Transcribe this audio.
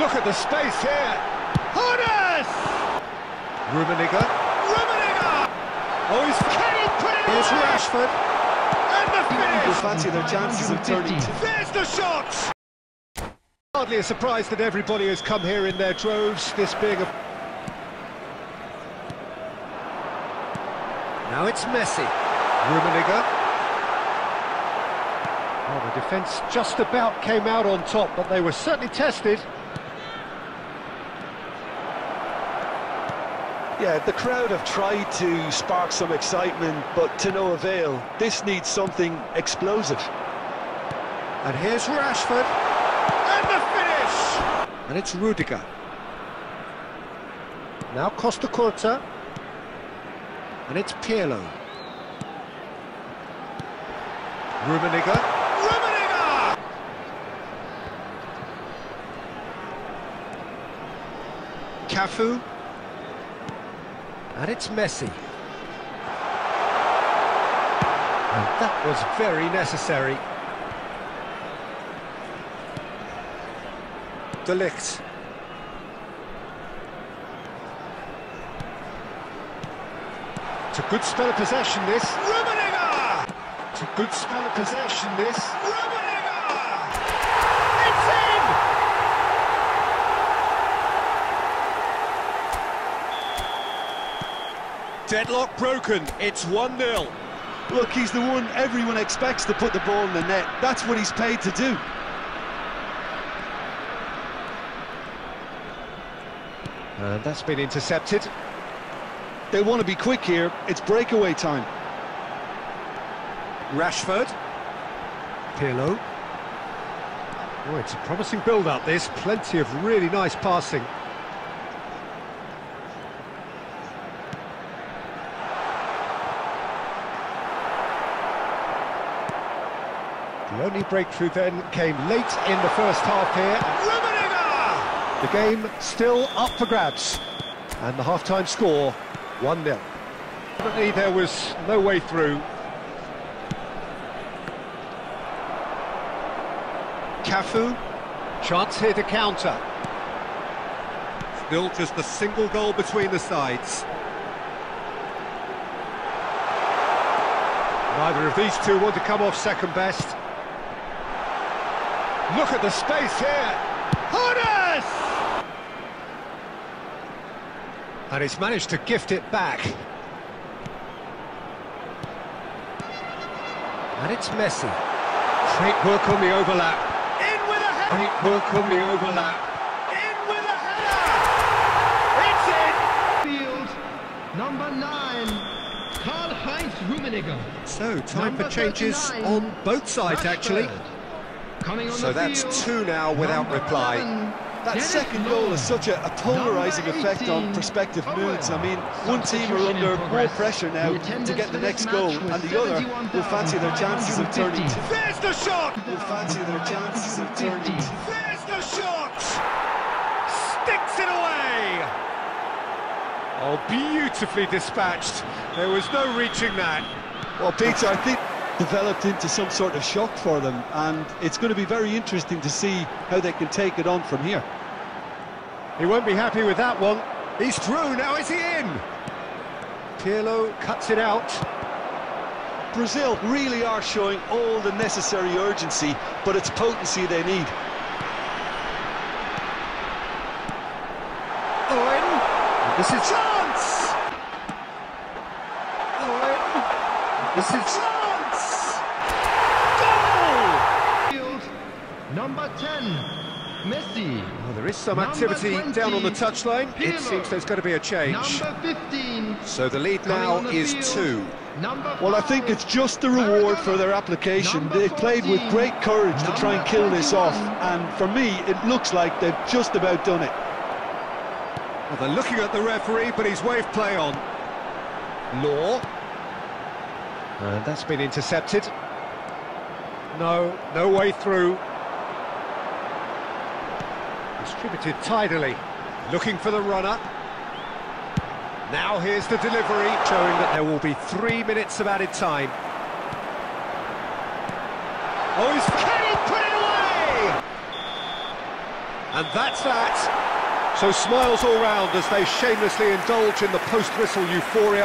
Look at the space here. Horace! Rummenigge. Rummenigge! Oh, he's... Can he put it Here's away? Rashford. And the Will finish! fancy their chances of turning. There's the shot! Hardly a surprise that everybody has come here in their droves, this being a... Now it's Messi. Rummenigge. Oh, the defence just about came out on top, but they were certainly tested. Yeah, the crowd have tried to spark some excitement, but to no avail. This needs something explosive. And here's Rashford. And the finish! And it's Rudiger. Now Costacurta. And it's Pirlo. Rummenigge. Rummenigge! Cafu. And it's Messi. And that was very necessary. De Ligt. It's a good spell of possession, this. Rummenigge! It's a good spell of possession, this. Rummenigge! It's in! Deadlock broken. It's 1-0. Look, he's the one everyone expects to put the ball in the net. That's what he's paid to do. And that's been intercepted. They want to be quick here. It's breakaway time. Rashford. Pirlo. Oh, it's a promising build-up, this. Plenty of really nice passing. The only breakthrough then came late in the first half here. The game still up for grabs. And the half-time score, 1-0. Definitely there was no way through. Cafu, chance here to counter. Still just a single goal between the sides. Neither of these two want to come off second best. Look at the space here. Horace! And he's managed to gift it back. And it's Messi. Great work on the overlap. In with a header. Great work on the overlap. In with a header. It's in. Field, number nine, Karl-Heinz Rummenigge. So, time Number for changes 39, on both sides, actually. Rashford. Coming on So the that's field, two now without reply. 11, That Dennis second goal has such a, a polarising effect on prospective Owen. moods. I mean, one team are under more pressure now to get the next goal, and the other will fancy their chances of turning. 71,550. There's the shot. Will fancy their chances of turning. There's the shot. Sticks it away. Oh, beautifully dispatched. There was no reaching that. Well, Peter, I think developed into some sort of shock for them, and it's going to be very interesting to see how they can take it on from here. He won't be happy with that one. He's through, now is he in? Pirlo cuts it out. Brazil really are showing all the necessary urgency, but it's potency they need. Owen. This is Chance! Owen. this is Chance! Goal! Field, number 10, Messi. Well, there is some Number activity 20, down on the touchline. It seems there's going to be a change. Number 15, So the lead now the is field, two. Number Well, I think it's just the reward for their application. Number They played with great courage to try and number kill this off, and for me, it looks like they've just about done it. Well, they're looking at the referee, but he's waved play on. Law. And that's been intercepted. No, no way through. Distributed tidily. Looking for the runner. Now here's the delivery, showing that there will be three minutes of added time. Oh, he's... Can he put it away? And that's that. So smiles all round as they shamelessly indulge in the post-whistle euphoria.